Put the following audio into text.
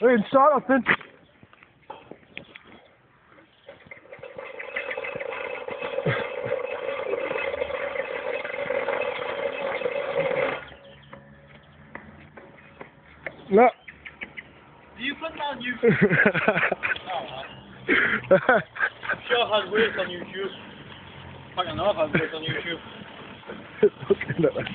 Wait, start saw nothing. No. Do you put that on YouTube? I'm Sure has worked on YouTube. I don't know if I've worked on YouTube. Looking at that.